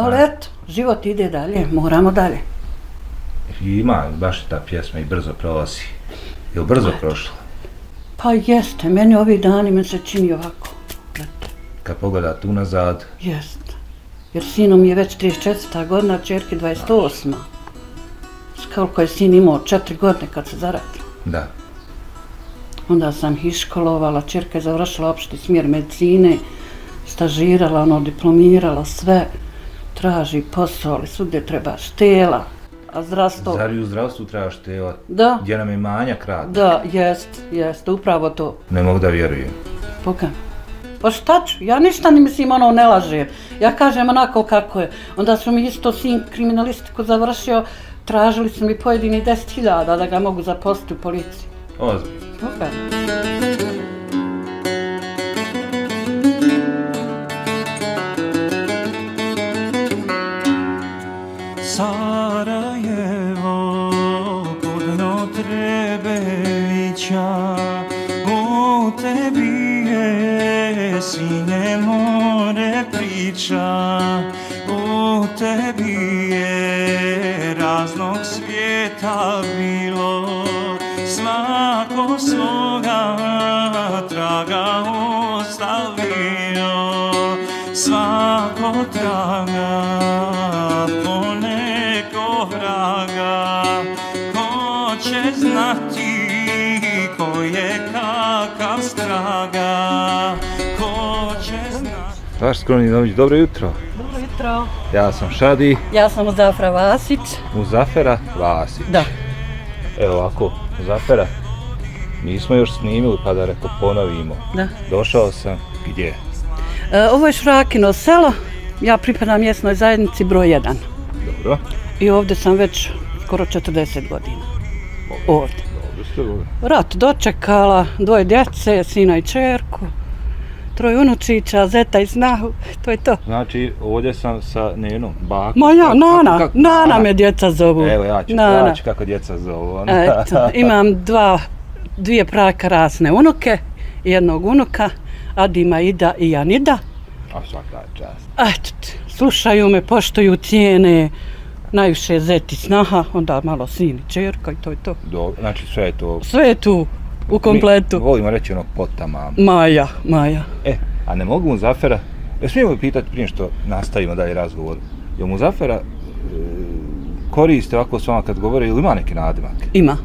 Ali eto, život ide dalje, moramo dalje. Ima baš ta pjesma i brzo prolazi. Je li brzo prošla? Pa jeste, meni ovi dani me se čini ovako. Eto, Kad pogledate unazad, jeste. Jer sinom je već 34. godina, čerke 28. S koliko je sin imao 4 godine kad se zaradio. da. Onda sam iškolovala, čerka je završila opšti smjer medicine, stažirala, ono, diplomirala, sve. Traži posao, ali svugdje treba štela, a zdravstvo... Zar i u zdravstvu trebaš te Da, gdje nam je manjak rada? da, jest, jest, upravo to. Ne mogu da vjerujem. Poka. Pa šta ću? Ja ništa ni mislim ono ne lažem. Ja kažem onako kako je. Onda su mi isto sin kriminalistiku završio, tražili su mi pojedini 10.000 da ga mogu zaposliti u policiji. Ozbiljno. Poka. Nović, dobro jutro. Dobro jutro. Ja sam Šadi, Ja sam Zafra Vasić. Muzafera Vasić. Da. Evo ovako, Muzafera, nismo još snimili pa da reko ponovimo. Da. Došao sam gdje? E, ovo je Šrakino selo. Ja pripadam mjesnoj zajednici broj 1. Dobro. I ovdje sam već skoro 40 godina. Ovdje. Dobro ste dobro. Rat dočekala, dvoje djece, sina i čerku, troje unučića, zeta i snahu, to je to. Znači, ovdje sam sa Nenom, bakom. Moja, Kako- Nana, kako- Nana me djeca zovu. Evo, ja ću, Nana. ja ću kako djeca zovu. ono. Eto, imam dva, dvije prakrasne unuke, jednog unuka, Adima, Ida i Janida. A svaka čast. Eto, slušaju me, poštuju cijene, najviše zeti snaha, onda malo sin i čerka i to je to. Do, znači, sve je to... Sve je tu, u kompletu. Mi volimo reći ono potamam. Maja, Maja. E, a ne mogu Muzafera, ja smijemo pitati prije što nastavimo dalje razgovor, je Muzafera e, koriste ovako s vama kad govore ili ima neki nadimak? Ima,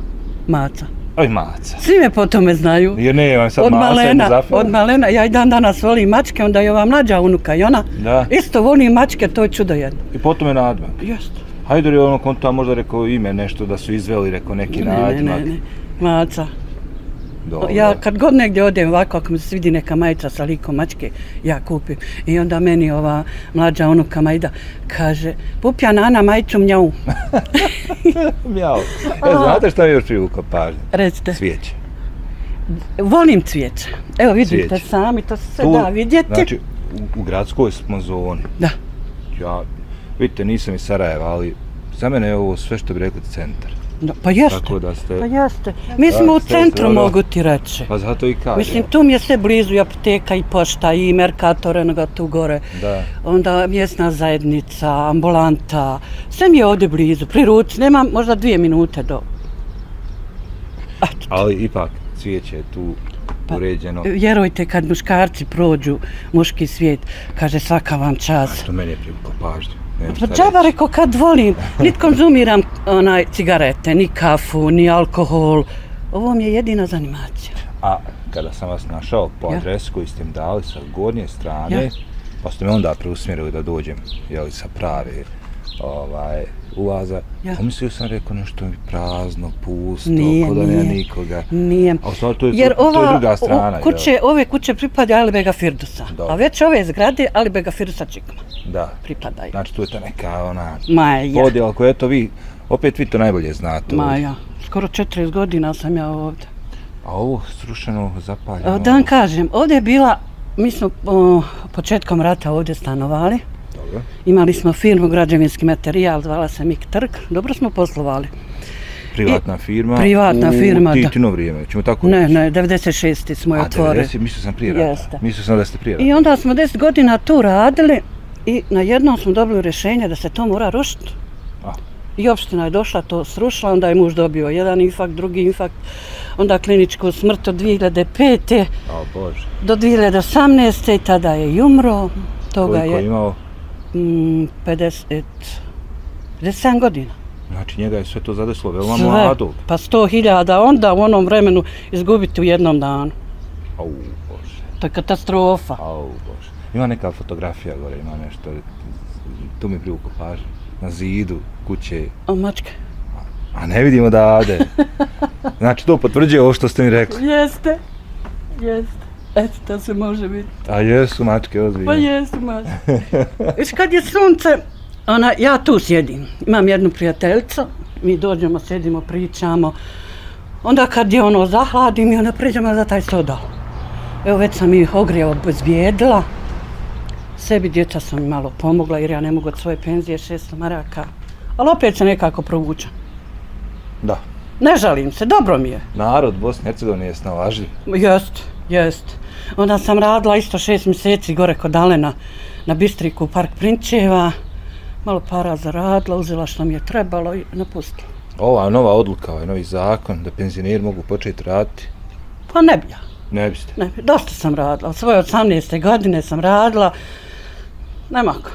Maca. Oj, maca. Svi me po tome znaju. Jer ne, vam sad Od masa i malena, Muzafera. od malena. Ja i dan danas volim mačke, onda i ova mlađa unuka i ona. Da. Isto volim mačke, to je čudo jedno. I potom je nadimak. Jeste. Hajde li ono konta možda rekao ime nešto da su izveli, rekao neki Ne, ne, nadimak. ne, ne. Maca. Dobro. Ja kad god negdje odem ovako, ako mi se svidi neka majica sa likom mačke, ja kupim. I onda meni ova mlađa unuka Majda kaže, pupja Nana majicu mnjau. Mjau. E, znate šta mi još privuklo pažnje? Recite, Cvijeće. volim cvijeće. Evo vidite Cvijeće. sami, to se sve Tu, da vidjeti. Znači, u, u gradskoj smo zoni. Da. Ja, vidite, nisam iz Sarajeva, ali za mene je ovo sve što bi rekli centar. Da, pa jeste. Tako da ste... Pa jeste. Mi smo u centru, mogu ti reći. Pa zato i kažem. Mislim, tu mi je sve blizu i apoteka i pošta i Mercator, enoga tu gore. Da. Onda mjesna zajednica, ambulanta, sve mi je ovdje blizu, pri ruci, nema možda dvije minute do... Eto, Ali ipak, cvijeće je tu Pa, uređeno. vjerujte kad muškarci prođu, muški svijet, kaže svaka vam čas. Što mene je privuklo pažnju. Pa džaba rekao kad volim, nit konzumiram onaj cigarete, ni kafu, ni alkohol. Ovo mi je jedina zanimacija. A kada sam vas našao po Ja. adresu koju ste mi dali sa gornje strane, Ja. pa ste me onda preusmjerili da dođem jeli, sa prave ovaj, ulaza, Ja. pomislio sam rekao nešto mi prazno, pusto, Nije, ko da nema nije. nikoga. Nije. A stvari to je, Jer to, to je ova druga strana. kuće, ove kuće pripadaju Alibega Firdusa. Dobro. A već ove zgrade Alibega Firdusa Čikma jel? Da. pripadaju. Znači tu je ta neka ona Maja. podjela koju eto vi, opet vi to najbolje znate. Maja. Skoro 40 godina sam ja ovdje. A ovo srušeno, zapaljeno. Da vam kažem, ovdje je bila, mi smo o, početkom rata ovdje stanovali. Dobro. Imali smo firmu građevinski materijal, zvala se Mik Trg. Dobro smo poslovali. Privatna firma. privatna u firma, da. Titino vrijeme, ćemo tako Ne, reći. ne, 96. smo je A, otvorili. 90, mislio sam prije rata. Jeste. Mislio sam da ste prije rata. I onda smo 10 godina tu radili I na jednom smo dobili rješenje da se to mora rušiti. A. I opština je došla, to srušila, onda je muž dobio jedan infakt, drugi infakt, onda kliničku smrt od 2005. O Bože. do 2018. i tada je i umro. Toga Koliko je imao? Mm, 50, 57 godina. Znači njega je sve to zadeslo veoma Sve. mladog. Pa 100.000 onda u onom vremenu izgubiti u jednom danu. Au Bože. To je katastrofa. Au Bože. Ima neka fotografija gore, ima nešto. Tu mi privuko pažnje. Na zidu, kuće. O, mačka. A ne vidimo da ade. Znači to potvrđuje ovo što ste mi rekli. Jeste. Jeste. Eto, to se može biti. A jesu mačke ozbiljne. Pa jesu, mačka. Viš kad je sunce, ona, ja tu sjedim. Imam jednu prijateljicu, mi dođemo, sjedimo, pričamo. Onda kad je ono zahladim i onda pređemo za taj stodol. Evo već sam ih ogrijao obezbijedila. Sebi djeca sam malo pomogla jer ja ne mogu od svoje penzije 600 maraka. Ali opet se nekako provučam. Da. Ne žalim se, dobro mi je. Narod Bosne i Hercegovine je snalažljiv. Jest, jest. Onda sam radila isto šest mjeseci gore kod Alena na Bistriku u Park Prinčeva. Malo para zaradila, uzela što mi je trebalo i napustila. Ova nova odluka, ovaj novi zakon da penzioneri mogu početi raditi, Pa ne bi ja. ne biste. Ne bi, dosta sam radila. Od svoje 18. godine sam radila. Nema ko.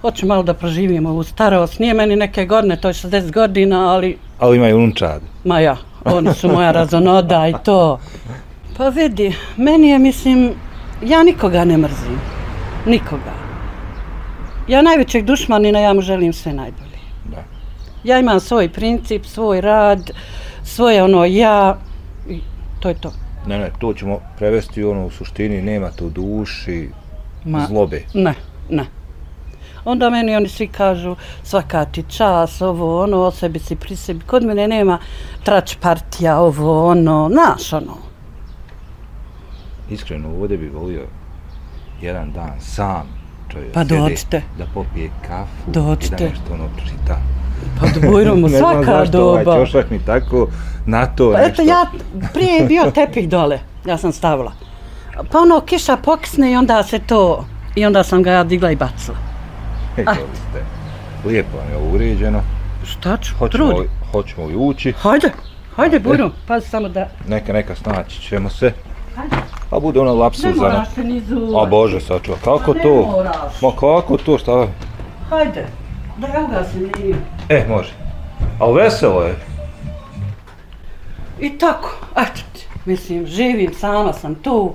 Hoću malo da proživim ovu starost. Nije meni neke godine, to je 60 godina, ali Ali imaju unčad. Ma ja, oni su moja razonoda i to. Pa vidi, meni je, mislim, ja nikoga ne mrzim. Nikoga. Ja najvećeg dušmanina, ja mu želim sve najbolje. Da. Ja imam svoj princip, svoj rad, svoje ono ja, i to je to. Ne, ne, to ćemo prevesti ono u suštini, nema to u duši, Ma- zlobe. Ne, ne. Onda meni oni svi kažu svaka ti čas, ovo, ono, o sebi si pri sebi. Kod mene nema trač partija, ovo, ono, znaš, ono. Iskreno, ovdje bi volio jedan dan sam čovjek Pa dođite. da popije kafu i Dođite. da nešto ono čita. Pa dvojno mu Ne znam svaka zašto ovaj doba. ćošak mi tako na to Pa nešto. eto, ja, prije je bio tepih dole, ja sam stavila. Pa ono, kiša pokisne i onda se to, i onda sam ga ja digla i bacila. E, Ah. Lijepo vam je ovo uređeno. Šta ću, Hoćemo, trudi. li, hoćemo li ući? Hajde, hajde, Bujro, pazi samo da... Neka, neka, snaći ćemo se. A bude moraš se ni zuvat. A Bože, sačuva, kako Ne to? moraš. Ma kako to, šta? Hajde, da ja ugasim liniju. E, može. Ali veselo je. I tako, eto ti, mislim, živim, sama sam tu.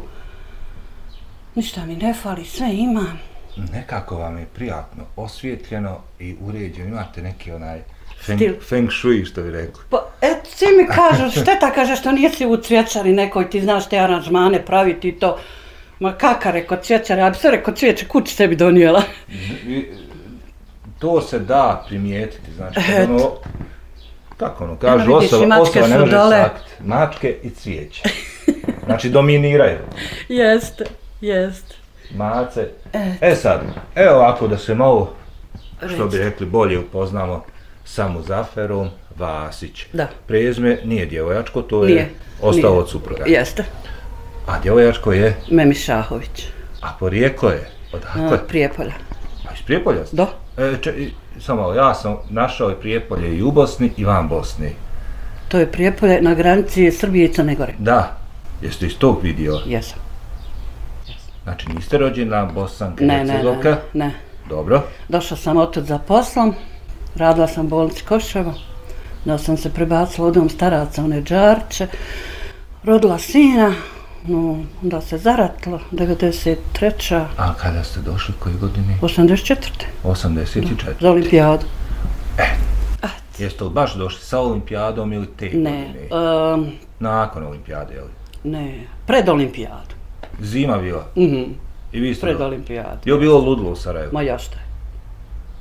Ništa mi ne fali, sve imam. Nekako vam je prijatno, osvjetljeno i uređeno. Imate neki onaj feng, Stil. feng shui, što bi rekli. Pa, eto, svi mi kažu, šteta kaže što nisi u cvjećari nekoj, ti znaš te aranžmane praviti i to. Ma kaka reko cvjećari, ja bi sve reko cvijeće kući sebi donijela. To se da primijetiti, znači, ono, kako ono, kažu, vidiš, i osoba, osoba ne može dole. sakriti. Mačke i cvijeće. Znači, dominiraju. Jeste, jeste. Mace. E sad, evo ovako da se malo, što bi rekli, bolje upoznamo sa Muzaferom Vasić. Da. Prezme nije djevojačko, to je Nije. ostalo nije. od supruga. Jeste, A djevojačko je, Memi Šahović, a porijeklo je, odakle? a, Prijepolja. A iz Prijepolja ste? Do, E, če, i- samo malo, ja sam našao i Prijepolje i u Bosni i van Bosni. to je Prijepolje na granici Srbije i Crne Gore. Da, jeste iz tog vidio? Jesam. Znači niste rođena Bosanka Ne, ne, ne, Hercegovka? ne. Dobro. Došla sam otud za poslom, radila sam bolnici Koševo, da sam se prebacila u dom staraca, one džarče, rodila sina, no, onda se zaratilo, 93. A kada ste došli, koje godine? 84. 84. za olimpijadu. Jeste li baš došli sa olimpijadom ili te Ne, godine? um, Nakon olimpijade, jel? ne, pred olimpijadu. Zima bila. Mhm, I vi ste pred olimpijadu. Je li bilo ludilo u Sarajevu? Ma ja šta je?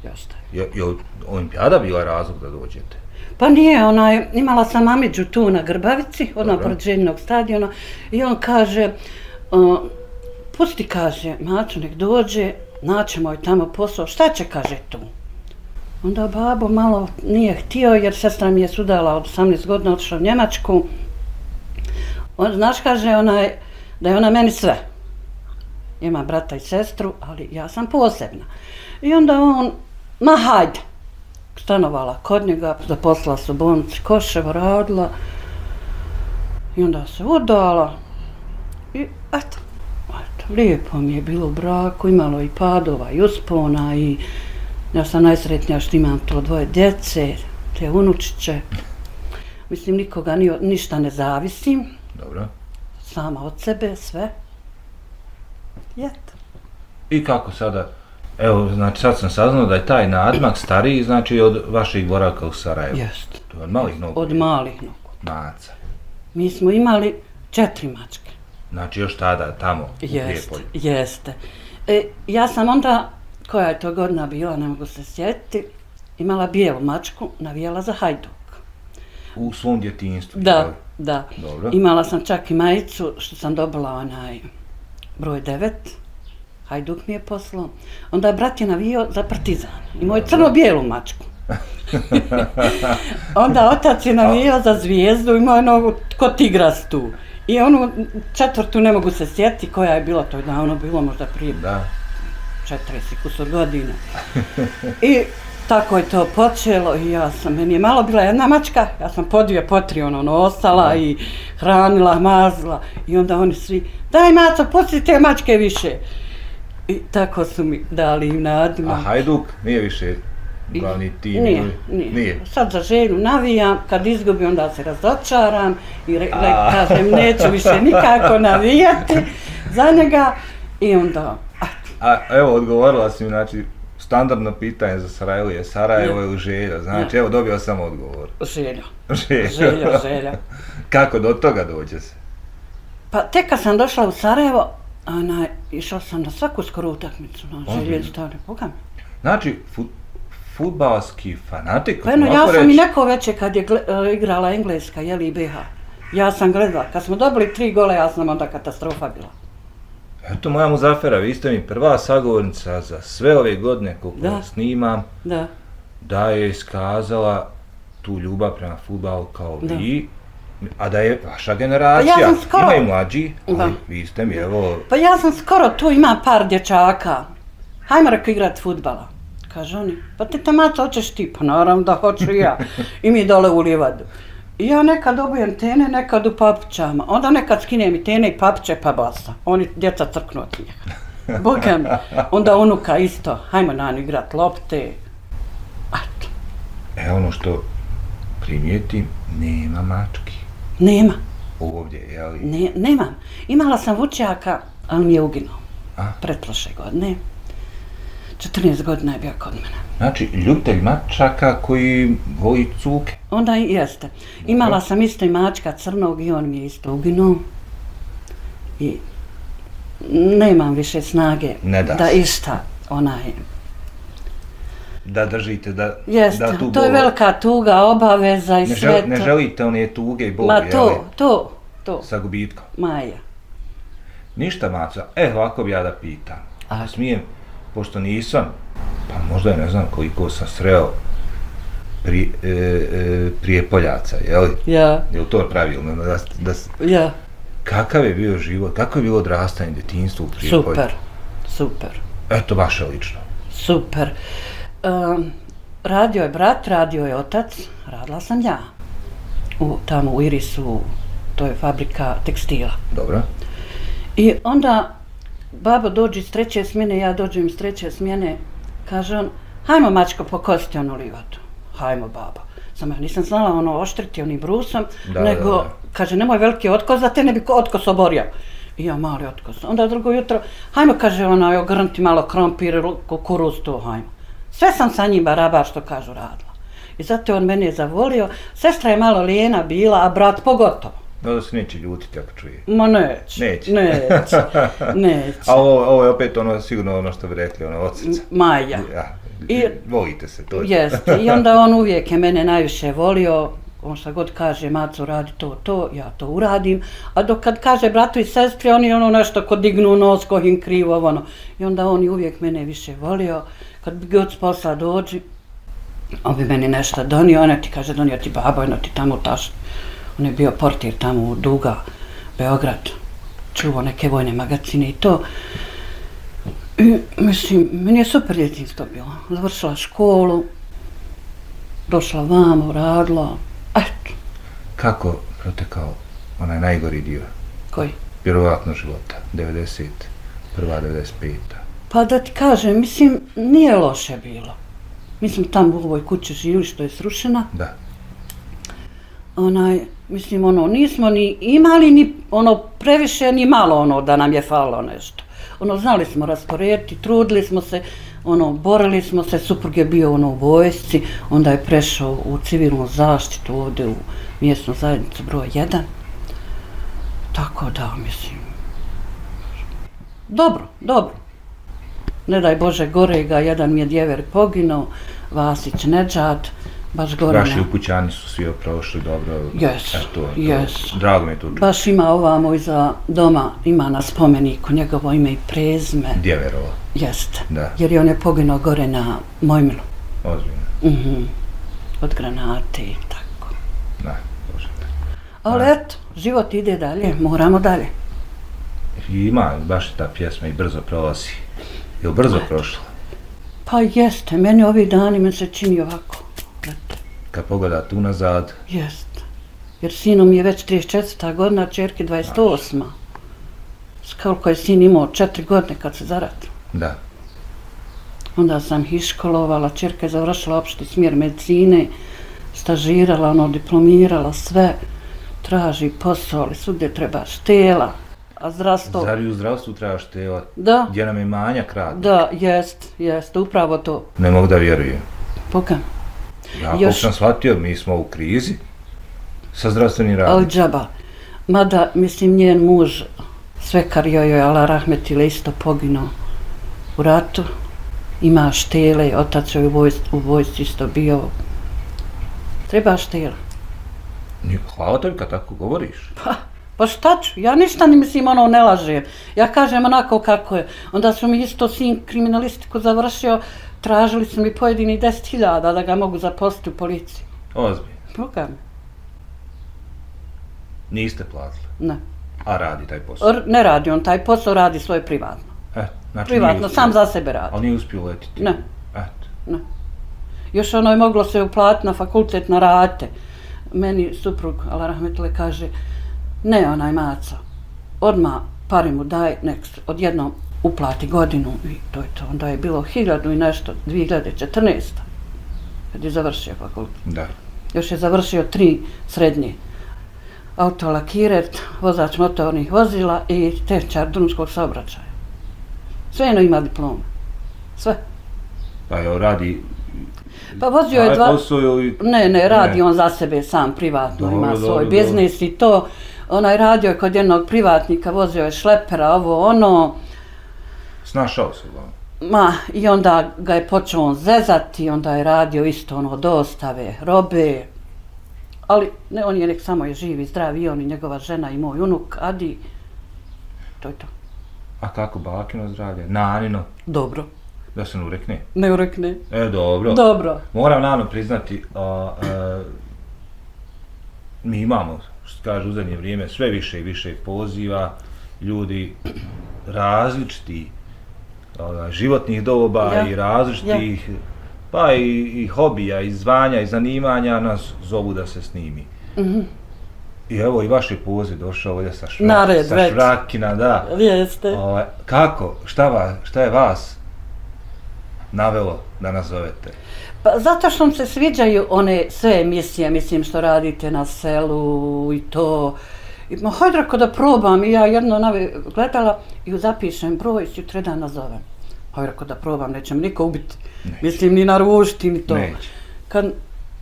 Šta je? Je, je li olimpijada bila razlog da dođete? Pa nije, onaj, imala sam Amidžu tu na Grbavici, odmah pored željenog stadiona, i on kaže, uh, pusti, kaže, Mačo, nek dođe, naćemo joj tamo posao, šta će, kaže, tu? Onda babo malo nije htio, jer sestra mi je sudala od 18 godina, otišla u Njemačku. On, znaš, kaže, onaj, da je ona meni sve. ima brata i sestru, ali ja sam posebna. I onda on, ma hajde, stanovala kod njega, zaposlala se u bolnici Koševo, radila, i onda se udala, i eto, eto, lijepo mi je bilo u braku, imalo i padova i uspona i ja sam najsretnija što imam to dvoje djece, te unučiće. Mislim, nikoga ni, ništa ne zavisim, Dobro. sama od sebe, sve. I eto. I kako sada, evo, znači sad sam saznao da je taj nadmak stariji, znači od vaših boravka u Sarajevu. Jest. To je od malih nogu. Od malih nogu. Maca. Mi smo imali četiri mačke. Znači još tada, tamo, u Jeste, Prijepolju. jeste. E, ja sam onda, koja je to godina bila, ne mogu se sjetiti, imala bijelu mačku, navijala za Hajduk. U svom djetinstvu. Da, jel? da. Dobro. Imala sam čak i majicu što sam dobila onaj broj 9. Hajduk mi je poslao. Onda je brat je navio za partizan. Imao je crno-bijelu mačku. Onda otac je navio za zvijezdu, imao je nogu ko tigrastu. I onu četvrtu ne mogu se sjetiti koja je bila, to je davno bilo možda prije Da. 40 i kusur godina. I tako je to počelo i ja sam, meni je malo bila jedna mačka, ja sam po dvije, po tri ono nosala i hranila, mazla i onda oni svi, daj maco, pusti te mačke više. I tako su mi dali im nadima. A Hajduk nije više glavni tim? Nije, nije, Nije. Sad za želju navijam, kad izgubim onda se razočaram i re, re, kažem neću više nikako navijati za njega i onda, a, A evo, odgovorila si mi, znači, standardno pitanje za Sarajevo je Sarajevo ili Želja. Znači, evo, dobio sam odgovor. želja, Želja. želja, želja. Kako do toga dođe se? Pa tek kad sam došla u Sarajevo, ona, išla sam na svaku skoru utakmicu na željezu stavlja. Boga mi. Znači, fut, futbalski fanatik, Pa jedno, ja sam i reći. neko veće kad je gle, e, igrala Engleska, jeli i BH. Ja sam gledala, kad smo dobili tri gole, ja sam onda katastrofa bila. Eto moja Muzafera, vi ste mi prva sagovornica za sve ove godine koliko da. snimam, Da, da je iskazala tu ljubav prema futbalu kao Da. vi, a da je vaša generacija, Pa ja skoro- ima i mlađi, ali Da. vi ste mi, evo, Pa ja sam skoro tu, ima par dječaka. Hajmo reko igrat futbala. Kaže oni, pa te maco, hoćeš ti? Pa naravno da hoću ja. I mi dole u livadu. I ja nekad obujem tene, nekad u papučama. Onda nekad skinem i tene i papuče pa basa. Oni djeca crknu od njega. Boga mi. Onda unuka isto, hajmo nani igrat lopte. Eto, e ono što primijetim, nema mački nema, ovdje, jeli? ne, nemam. Imala sam vučjaka, ali mi je uginuo. A? Pretprošle godine. 14 godina je bio kod mene. Znači, ljubitelj mačaka koji voli cuke. Onda i jeste. Imala sam isto i mačka crnog i on mi je isto uginuo. I nemam više snage Ne da da išta onaj... Da držite, da, Jeste, da tu to je velika tuga, obaveza i Ne, sve žel, ne to. želite one tuge i boli, Ma jeli? to, to, to, Sa gubitkom. Maja. Ništa, Maca. E, ovako bi ja da pitam. A. Smijem, pošto nisam, pa možda ne znam koliko sam sreo pri, e, e, prijepoljaca, je li? Ja, Je li to pravilno? Da, da, ja, kakav je bio život, kako je bilo odrastanje, djetinjstvo u Prijepolju? super, super. Eto, vaše lično. Super. Um, radio je brat, radio je otac, radila sam ja. U, tamo u Irisu, to je fabrika tekstila. Dobro. I onda babo dođe iz treće smjene, ja dođem iz treće smjene, kaže on, hajmo mačko pokosti onu livadu. Hajmo babo. Samo ja nisam znala ono oštriti onim brusom, Da, nego, da, da. kaže, nemoj veliki otkos, da te ne bi ko- otkos oborio. I ja mali otkos. Onda drugo jutro, hajmo, kaže ona, ogrnuti malo krompir, kukuruz to, hajmo. Sve sam sa njim barabar, što kažu, radila. I zato je on mene zavolio. Sestra je malo lijena bila, a brat pogotovo. No da se neće ljutiti ako čuje. Ma neće. Neće. Neće. neće. A ovo, ovo je opet ono, sigurno ono što bi rekli, ono, od srca. Maja. Ja, I- volite se, to je. Jeste. I onda on uvijek je mene najviše volio. On šta god kaže, maco radi to, to, ja to uradim. A dok kad kaže bratu i sestri, oni ono nešto ko dignu nos, ko im krivo, ono. I onda on je uvijek mene više volio. Kad bi god s posla dođi, on bi meni nešto donio, ona ti kaže, donio ti babo, ono ti tamo taš. On je bio portir tamo u Duga, Beograd, čuvao neke vojne magazine i to. I, mislim, meni je super djetinjstvo bilo. Završila školu, došla vamo, radila, eto, Kako protekao onaj najgori dio? koji. Vjerovatno života. 90. Prva 95. Pa da ti kažem, mislim, nije loše bilo. Mislim, tamo u ovoj kući živili što je srušena. Da. Onaj, mislim, ono, nismo ni imali ni ono previše, ni malo ono da nam je falilo nešto. Ono, znali smo rasporediti, trudili smo se, ono, borili smo se, suprug je bio ono u vojsci, onda je prešao u civilnu zaštitu ovdje u mjesnu zajednicu broj 1. Tako da, mislim, dobro, dobro. Ne daj Bože, gore ga, jedan mi je djever poginuo, Vasić Nedžad, baš gore Vaši ukućani su svi prošli dobro. Eto, to- jesu. Drago mi je to. Baš ima ovamo iza doma, ima na spomeniku njegovo ime i prezme. Djeverovo. Jeste. Da. Jer je on je poginuo gore na Mojmilu. Ozbiljno. Mhm. Od granate i tako. Da, Bože. Ali eto, život ide dalje, moramo dalje. I ima baš ta pjesma i brzo prolazi. Je li brzo prošla? Pa jeste, meni ovi dani me se čini ovako. Eto, Kad pogledate unazad, jeste. Jer sinom je već 34. godina, čerke 28. S koliko je sin imao? Četiri godine kad se zaratio. da. Onda sam iškolovala, čerka je završila opšti smjer medicine, stažirala, ono, diplomirala, sve. Traži posao, ali svugdje treba štela, a zdravstvo... Zar i u zdravstvu trebaš tela? Da, Gdje nam je manjak rada? da, jest, jest, upravo to. Ne mogu da vjerujem. Pokam. Ja koliko Još- sam shvatio, mi smo u krizi sa zdravstvenim radom. Ali džaba. Mada, mislim, njen muž, svekar joj je, ala rahmetile, isto poginuo u ratu. Ima štele, otac joj u vojsci, u vojsci isto bio. Treba štela. Ni- Hvala tebi kad tako govoriš. Pa, pa šta ću? Ja ništa ni mislim ono ne lažem. Ja kažem onako kako je. Onda su mi isto sin kriminalistiku završio, tražili su mi pojedini 10.000 da ga mogu zaposliti u policiji. Ozbiljno. Boga mi. Niste platili. Ne. A radi taj posao. R- ne radi on taj posao, radi svoje privatno. E, znači Privatno, sam za sebe radi. Ali nije uspio letiti. Ne. Eto. Još ono je moglo se uplatiti na fakultet na rate. Meni suprug, ala rahmetule, kaže, ne onaj maco, odma pare mu daj, nek odjednom uplati godinu i to je to. Onda je bilo hiljadu i nešto, 2014. kad je završio fakultet. Da. Još je završio tri srednje. Autolakiret, vozač motornih vozila i tehničar drumskog saobraćaja. Sve jedno ima diploma. Sve. Pa jel radi... Pa vozio je dva... posao ili... Ne, ne, radi Ne. on za sebe sam privatno, Dobro, ima svoj dobro. biznis i to. Onaj radio je kod jednog privatnika, vozio je šlepera, ovo ono. Snašao se uglavnom. Ma, i onda ga je počeo on zezati, onda je radio isto ono dostave, robe. Ali ne, on je nek samo je živ i zdrav i on i njegova žena i moj unuk, Adi. To je to. A kako bakino zdravlje? Nanino, Dobro. da se ne urekne. Ne urekne. E, dobro. Dobro. Moram nano priznati, a, a, mi imamo, kaže u zadnje vrijeme, sve više i više poziva ljudi različiti a, životnih doba Ja, i različitih, pa i, i hobija, i zvanja, i zanimanja nas zovu da se snimi. Mhm. I evo i vaš je poziv došao ovdje sa, šra, sa već. Šrakina, da. Jeste. Ovaj, kako, šta, vas, šta je vas navelo da nas zovete? Pa zato što se sviđaju one sve emisije, mislim što radite na selu i to. I, ma hajde rako da probam i ja jedno nave gledala i zapišem broj i sutra dan nazovem. Hajde rako da probam, neće mi niko ubiti. Neće. Mislim ni narušiti ni to. Neće. Kad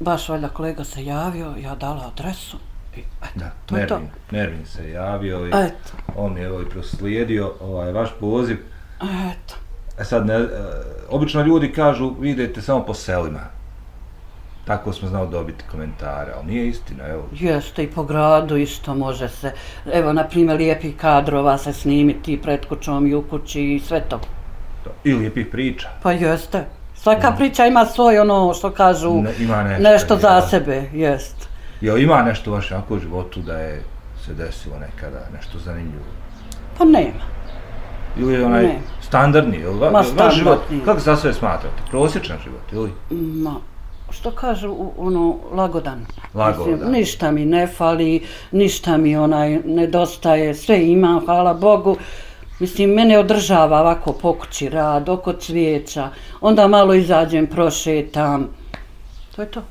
baš valjda kolega se javio, ja dala adresu i eto, Da, to je to. Nervin se javio i Eto, on je ovaj proslijedio ovaj vaš poziv. eto. E sad, ne, e, obično ljudi kažu, vi idete samo po selima. Tako smo znao dobiti komentare, ali nije istina, evo. Jeste i po gradu isto može se, evo na primjer lijepih kadrova se snimiti pred kućom i u kući i sve to. To. I lijepih priča. Pa jeste. Svaka priča ima svoj ono što kažu Ne, ima nešto, nešto za ja. sebe, jest. Jel ima nešto u životu da je se desilo nekada, nešto zanimljivo? Pa nema. Ili je onaj Ne. Standardni, je li va, Ma, vaš život, standardni. kako za sve smatrate? Prosječan život, ili? Ma, što kažu, ono, lagodan. Lagodan. Mislim, ništa mi ne fali, ništa mi onaj nedostaje, sve imam, hvala Bogu. Mislim, mene održava ovako po kući rad, oko cvijeća, onda malo izađem, prošetam. To je to.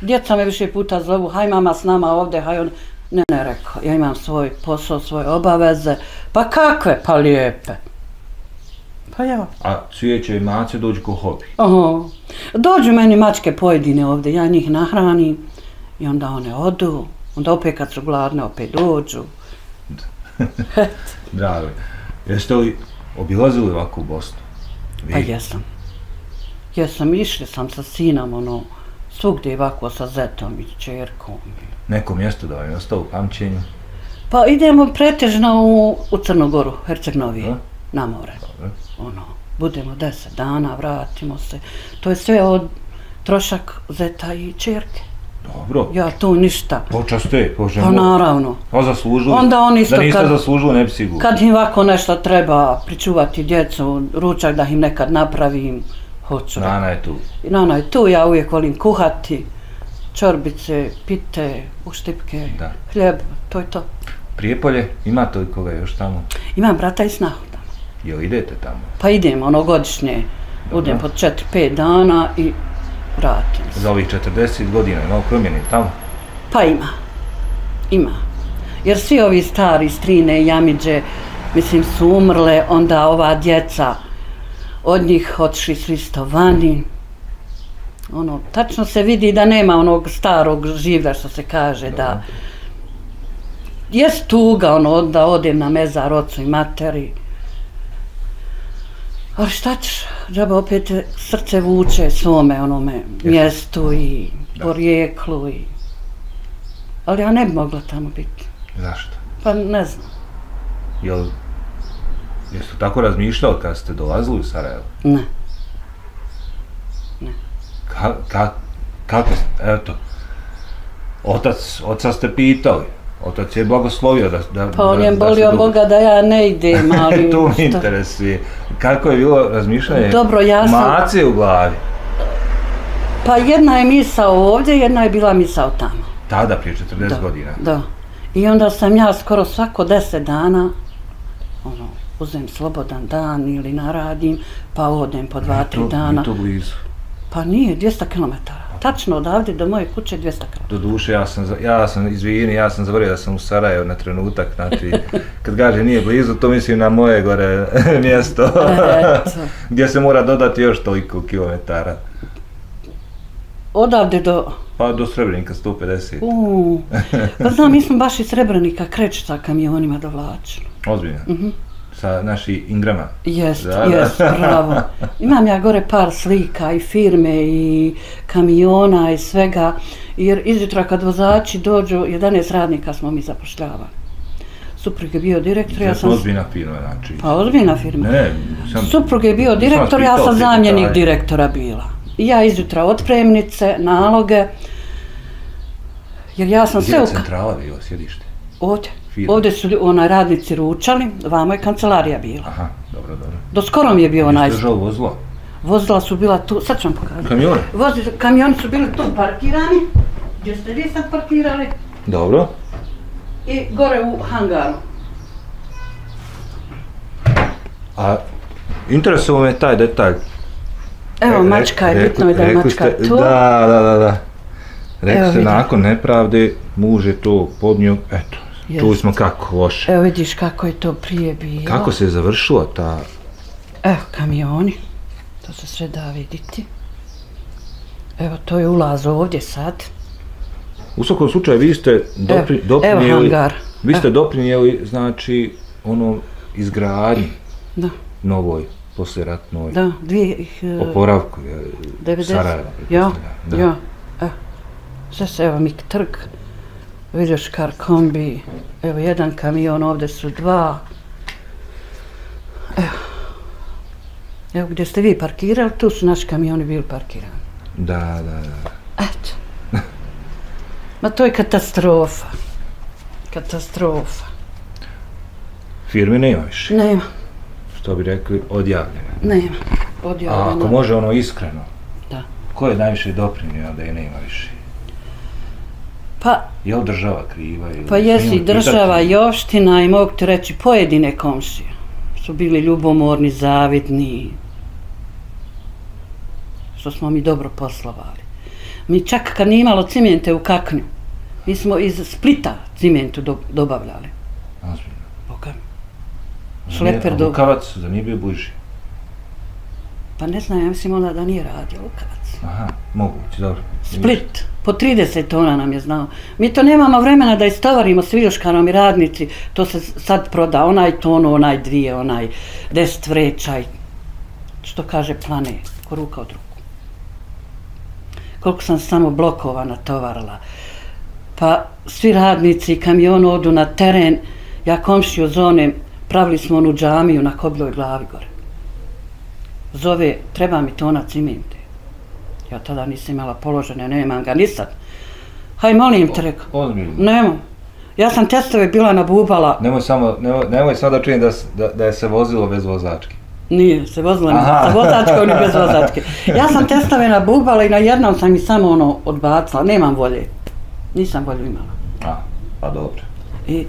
Djeca me više puta zovu, haj mama s nama ovdje, haj on... Ne, ne, rekao, ja imam svoj posao, svoje obaveze. Pa kakve, pa lijepe. Pa ja, A cvijeće i mace dođu ko hobi. Oho. Dođu meni mačke pojedine ovdje, ja njih nahranim i onda one odu, onda opet kad su gladne opet dođu. Drago. Jeste li obilazili ovako u Bosnu? Vi? Pa jesam. Jesam, išli sam sa sinom, ono, svugdje ovako sa zetom i čerkom. Neko mjesto da vam je ostalo u pamćenju? Pa idemo pretežno u, u Crnogoru, Herceg-Novije, Da. Na more. Ono, budemo deset dana, vratimo se. To je sve od trošak zeta i čerke. Dobro. Ja tu ništa. Počaste, Bože Pa naravno. Pa zaslužili. Onda oni isto Da niste kad- zaslužili, ne bi sigurno. Kad im ovako nešto treba pričuvati djecu, ručak da im nekad napravim, hoću. Rana je tu. I Nana je tu, ja uvijek volim kuhati, čorbice, pite, uštipke, Da. hljeb, to je to. Prijepolje, imate li koga još tamo? Imam brata i snahu. Jel idete tamo? Pa idem ono godišnje, budem po 4-5 dana i vratim se. Za ovih 40 godina je malo promjeni tamo? Pa ima, ima. Jer svi ovi stari strine i jamiđe, mislim, su umrle, onda ova djeca od njih otišli svi isto vani. Ono, tačno se vidi da nema onog starog življa što se kaže, da jest tuga, ono, da odem na mezar ocu i materi. Ali šta ćeš, džaba opet srce vuče svome onome mjestu i porijeklu i... Ali ja ne bi mogla tamo biti. Zašto? Pa ne znam. Jel, jeste tako razmišljali kad ste dolazili u Sarajevo? Ne. Ka, ka, kako, ste- eto, otac, oca ste pitali, otac je blagoslovio da, da, Pa on da, je da bolio dugo- Boga da ja ne idem, ali... to me šta? interesuje. Kako je bilo razmišljanje Dobro, ja sam- mace u glavi? Pa jedna je misao ovdje, jedna je bila misao tamo. Tada, prije 40 Da, godina. Da. I onda sam ja skoro svako deset dana, ono, uzem slobodan dan ili naradim, pa odem po dva, tri to, dana. Nije to blizu. Pa nije, 200 km. Tačno odavde do moje kuće 200 km. Do duše, ja sam, ja sam, izvini, ja sam zaboravio da sam u Sarajevo na trenutak, znači, kad kaže nije blizu, to mislim na moje gore mjesto, Eto. gdje se mora dodati još toliko kilometara. Odavde do... Pa do Srebrenika 150. U, pa znam, mi smo baš iz Srebrenika kreć sa kamionima dovlačili. Ozbiljno. Sa naši Ingrama. Jest, Da, da. jest, bravo. Imam ja gore par slika i firme i kamiona i svega, jer izjutra kad vozači dođu, 11 radnika smo mi zapošljavali. Suprug je bio direktor, ja sam... ozbiljna firma, znači. Pa ozbiljna firma. Ne, sam... Suprug je bio direktor, ja sam zamjenik direktora bila. I ja izjutra otpremnice, naloge, jer ja sam Gdje sve je u... ka- centrala bilo, sjedište? Ovdje. Firma. Ovdje su onaj radnici ručali, vamo je kancelarija bila. Aha, dobro, dobro. Do skoro mi je bio onaj... Jeste držao vozilo? Vozila su bila tu, sad ću vam pokazati. Kamione? Vozi, kamioni su bili tu parkirani, gdje ste vi sad parkirali, Dobro. i gore u hangaru. A interesuo me taj detalj. Evo, E, mačka je, rekli- bitno je da je mačka ste- tu. Da, da, da, da. Rekli ste, nakon nepravde, muž je to podnio, eto, Jest. čuli smo kako loše. Evo vidiš kako je to prije bilo. Kako se je završila ta... Evo, kamioni, to se sve da vidjeti. Evo, to je ulaz ovdje sad. U svakom slučaju, vi ste dopri, Evo, doprinijeli... evo hangar. Vi ste doprinijeli, znači, ono, izgradnji Da, novoj, poslijeratnoj, da, dvije e, oporavku je, 90. Sarajeva. Ja, ja. Evo, se, evo Mik trg, vidiš kar kombi, evo jedan kamion, ovdje su dva. Evo, evo gdje ste vi parkirali, tu su naši kamioni bili parkirani. Da, da, da. Eto. Ma to je katastrofa. Katastrofa. Firme nema više. Nema. što bi rekli, odjavljena. Nema. A Odjavljeno. ako može ono iskreno, Da. ko je najviše doprinio da je nema više? Pa, Je li država kriva? Ili pa jesi država pitati? i opština i mogu ti reći pojedine komšije su bili ljubomorni, zavidni, što smo mi dobro poslovali. Mi čak kad nije imalo cimente u kaknju, mi smo iz Splita cimentu do, dobavljali. Ozbiljno. Boga mi. Šleper do... Lukavac, da nije bio bliži? Pa ne znam, ja mislim onda da nije radio Lukavac. Aha, moguće, dobro. Split, po 30 tona nam je znao. Mi to nemamo vremena da istovarimo s viljuškanom i radnici, to se sad proda, onaj ton, onaj dvije, onaj deset vreća i što kaže plane, ko ruka od ruku. Koliko sam samo blokova tovarla. Pa svi radnici i kamion odu na teren, ja komšiju zone, pravili smo onu džamiju na kobljoj glavi gore. Zove, treba mi tona cimente. Ja tada nisam imala položene, nemam ga ni sad. Haj, molim te, rekao. Ozbiljno. Nemam. Ja sam testove bila nabubala, Nemoj samo, nemoj, nemoj sad da čujem da, da, da je se vozilo bez vozačke. nije se vozila ni sa vozačkom ni bez vozačke. Ja sam testove nabubala i na jednom sam ih samo ono odbacila, nemam volje. Nisam volju imala. A, pa dobro. I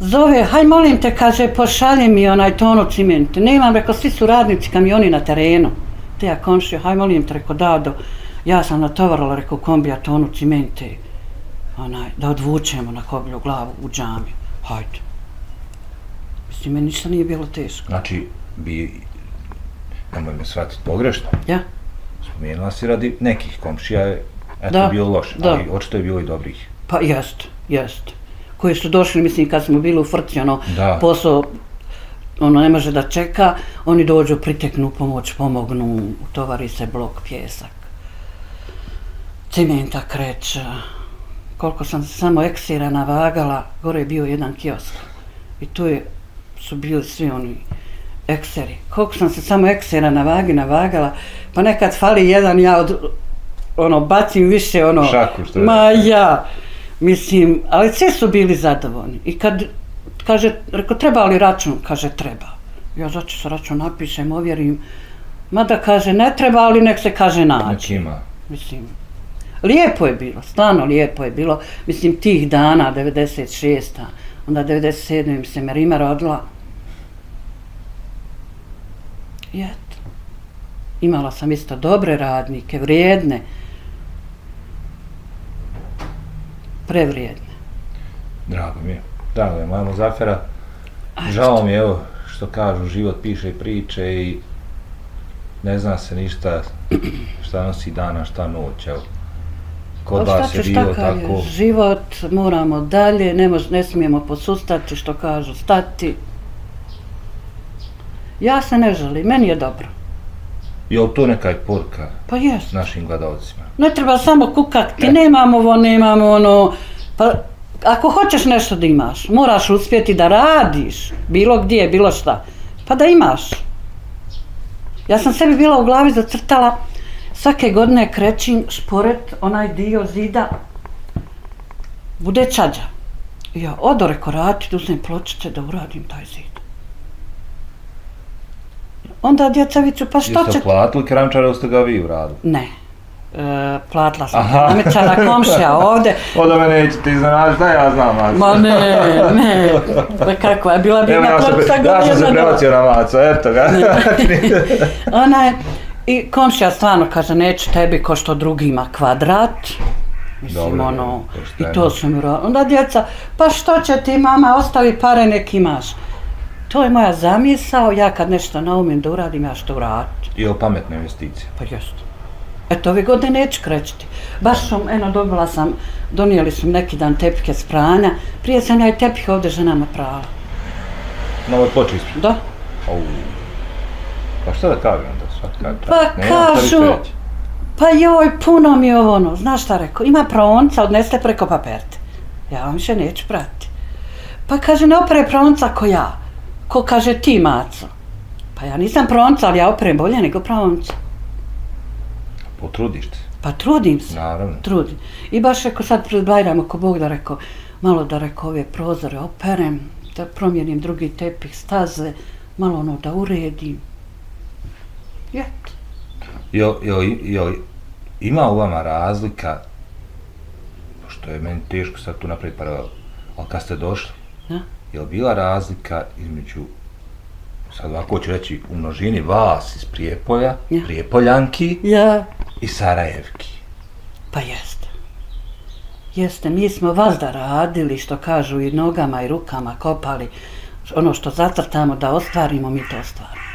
zove, haj molim te, kaže, pošalji mi onaj tonu cimenta. Nemam, rekao, svi su radnici, kamioni na terenu. Te ja komšio, haj molim te, rekao, Dado, ja sam natovarala, rekao, kombija tonu cimente, onaj, da odvučemo na koblju glavu u džamiju. Hajde. Mislim, meni ništa nije bilo teško. Znači, bi, nemoj me shvatiti pogrešno, Ja? spomenula si radi nekih komšija, eto Da, je bilo loše, da. ali očito je bilo i dobrih. Pa jest, jest. Koji su došli, mislim, kad smo bili u Frci, ono, Da. posao, ono, ne može da čeka, oni dođu, priteknu pomoć, pomognu, utovari se blok, pjesak, cimenta kreća. Koliko sam se samo eksira navagala, gore je bio jedan kiosk. I tu je, su bili svi oni ekseri. Koliko sam se samo eksera na vagi navagala, pa nekad fali jedan, ja od, ono, bacim više, ono, Šaku, što je. ma ja, mislim, ali svi su bili zadovoljni. I kad, kaže, reko, treba li račun? Kaže, treba. Ja zato se račun napišem, ovjerim, mada kaže, ne treba, ali nek se kaže nađe. Ima. Mislim, lijepo je bilo, stvarno lijepo je bilo. Mislim, tih dana, 96. Onda 97. mi se Merima rodila. I eto. Imala sam isto dobre radnike, vrijedne. Prevrijedne. Drago mi je. Drago je, moja Muzafera. Žao mi je, evo, što kažu, život piše priče i ne zna se ništa šta nosi dana, šta noć, evo. Kod vas je bilo je tako, Život, moramo dalje, ne, mož, ne smijemo posustati, što kažu, stati. Ja se ne želim, meni je dobro. je li to neka je poruka Pa jest. našim gledalcima? Ne treba samo kukati, Ne. nemamo ovo, nemamo ono. Pa ako hoćeš nešto da imaš, moraš uspjeti da radiš, bilo gdje, bilo šta, pa da imaš. Ja sam sebi bila u glavi zacrtala, svake godine krećim šporet, onaj dio zida, bude čađa. Ja odo reko raditi, uzmem pločice da uradim taj zid. Onda djeca viću, pa što Jeste će... platili keramčara ili ste ga vi uradili? Ne. E, platila sam Aha. keramičara komšija ovde. Onda me nećete iznenaditi, šta ja znam, Maco? Ma ne, ne. Pa kako je, bila bi Evo, sam, pločica pre- ja sam se godina. prebacio na Maco, eto ga. Ona je, i komšija stvarno kaže, neću tebi ko što drugima kvadrat. Mislim, Dobro, ono, pošteno. i to su mi uradili. Onda djeca, pa što će ti mama, ostavi pare, nek imaš. To je moja zamisao, ja kad nešto naumim da uradim, ja što uradim. I li pametna investicija? Pa jest. Eto, ove godine neću krećiti. Baš sam, eno, dobila sam, donijeli su neki dan tepike s pranja. Prije sam ja i tepih ovdje ženama prala. Na ovoj ploči ispred. Da? Au. Pa šta da kažem onda? Svak kaže Pa više kažu-. Pa joj, puno mi je ovo ono, znaš šta rekao, ima pronca, odneste preko paperte. Ja vam više neću pratiti. Pa kaže, ne opere pronca ko ja. Ko kaže ti, maco. Pa ja nisam pronca, ali ja operem bolje nego pronca. Potrudiš se. Pa trudim se. Naravno. trudim. I baš rekao sad pred Bajram, ako Bog da rekao, malo da rekao ove prozore operem, da promijenim drugi tepih, staze, malo ono da uredim. Eto. Jel, jel, jel, ima u vama razlika, što je meni teško sad tu napraviti paralel, ali kad ste došli, Ja? je li bila razlika između, sad ovako ću reći, u množini vas iz Prijepolja, Ja. Prijepoljanki Ja, i Sarajevki? pa jeste. Jeste, mi smo vazda radili, što kažu, i nogama i rukama kopali. Ono što zacrtamo da ostvarimo, mi to ostvarimo.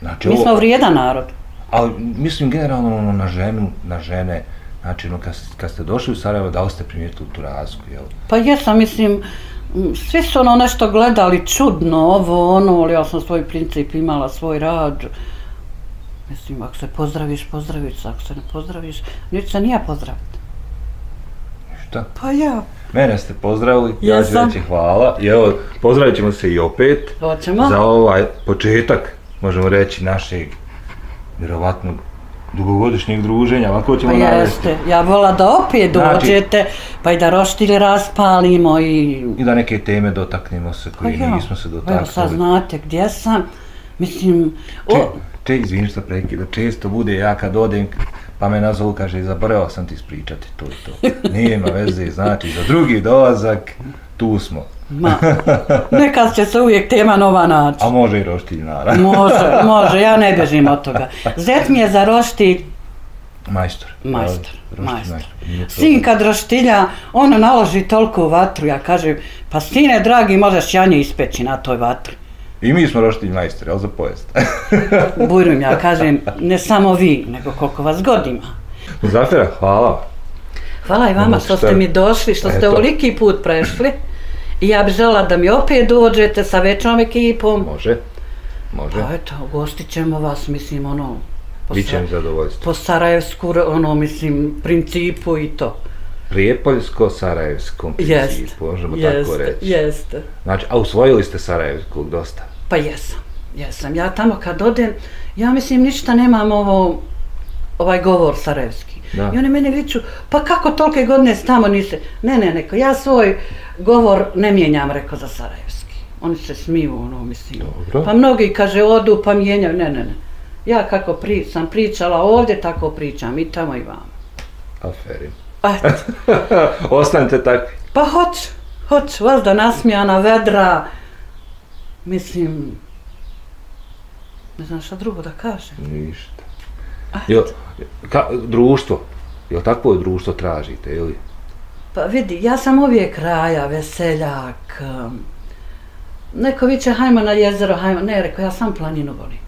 Znači, Mi smo ovo, vrijedan narod. ali mislim generalno ono, na ženu, na žene, znači ono, kad, kad ste došli u Sarajevo, da li ste primijetili tu razliku, jel? Pa jesam, mislim, m, svi su ono nešto gledali čudno, ovo, ono, ali ja sam svoj princip imala, svoj rad. Mislim, ako se pozdraviš, pozdraviš ako se ne pozdraviš, neću se nija pozdraviti. Šta? Pa ja. Mene ste pozdravili, ja ću reći hvala. I evo, pozdravit ćemo se i opet Hoćemo? za ovaj početak, možemo reći, našeg vjerovatnog dugogodišnjeg druženja, ovako ćemo Pa navesti. jeste, ja vola da opet Znači- dođete, pa i da roštilj raspalimo i... I da neke teme dotaknemo se Pa koje ja, nismo se evo sad dotaknuli. znate gdje sam, mislim, o, Če, če, izvini što prekida, često bude ja kad odem, pa me nazovu, kaže, zaboravio sam ti ispričati to i to. Nema veze, znači, za drugi dolazak, tu smo. Ma, nekad će se uvijek tema nova naći. A može i roštilj, naravno. Može, može, ja ne bježim od toga. Zet mi je za roštilj Majstor. majstor, majstor. Sin kad roštilja, ono naloži toliko u vatru, ja kažem, pa sine dragi, možeš janje ispeći na toj vatri. I mi smo roštilj majstori, ali za pojest. Bujrum, ja kažem, ne samo vi, nego koliko vas god ima. Zafira, hvala. Hvala i vama što ste mi došli, što ste Eto. ovoliki put prešli. Ja bih žela da mi opet dođete sa većom ekipom. Može. Može. Pa eto, ugostit ćemo vas, mislim, ono, po, Biće Sa- mi zadovoljstvo. po Sarajevsku, ono, mislim, principu i to. Prijepoljsko-sarajevskom Jest, principu, možemo tako jeste, reći. jeste. Znači, a usvojili ste Sarajevskog dosta. Pa jesam, jesam. Ja tamo kad odem, ja mislim ništa nemam ovo, ovaj govor sarajevski. Da. I oni mene viču, pa kako tolike godine tamo niste? Ne, ne, neko, ja svoj govor ne mijenjam, rekao za sarajevski. Oni se smiju, ono, mislim. Dobro. Pa mnogi, kaže, odu pa mijenjaju. Ne, ne, ne. Ja kako pri, sam pričala ovdje, tako pričam i tamo i vam. Aferi. Eto. Ostanite takvi. Pa hoću, hoću, vas da nasmijana vedra, mislim, ne znam šta drugo da kažem. Ništa. Jo, ka, društvo, jel takvo društvo tražite, ili? Pa vidi, ja sam uvijek raja, veseljak, neko viće hajmo na jezero, hajmo, ne, rekao, ja sam planinu volim,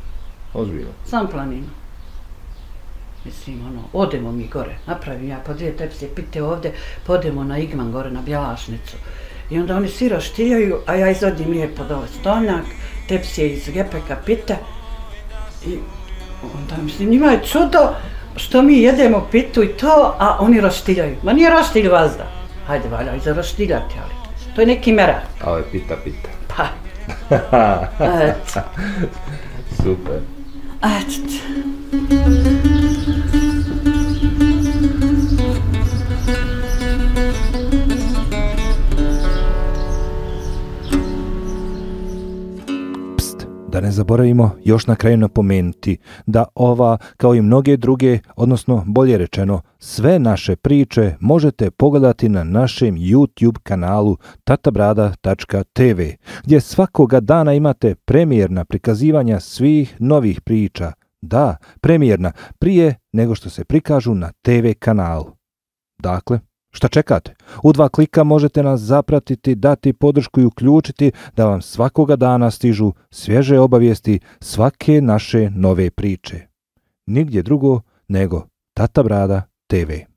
Ozbiljno. sam planinu. Mislim, ono, odemo mi gore, napravim ja po dvije tepsije pite ovdje, podemo na Igman gore, na Bjelašnicu. I onda oni svi roštiljaju, a ja izvodim lijepo dole stolnjak, tepsije iz gepeka pite. I onda, mislim, njima je čudo što mi jedemo pitu i to, a oni roštiljaju. Ma nije roštilj vazda. Hajde, valja, i za roštiljati, ali to je neki merak. A ovo je pita, pita. Pa, eto, Super. eto. Da ne zaboravimo još na kraju napomenuti da ova, kao i mnoge druge, odnosno bolje rečeno, sve naše priče možete pogledati na našem YouTube kanalu tatabrada.tv, gdje svakoga dana imate premijerna prikazivanja svih novih priča. Da, premijerna, prije nego što se prikažu na TV kanalu. Dakle, Šta čekate? U dva klika možete nas zapratiti, dati podršku i uključiti da vam svakoga dana stižu svježe obavijesti svake naše nove priče. Nigdje drugo nego Tata Brada TV.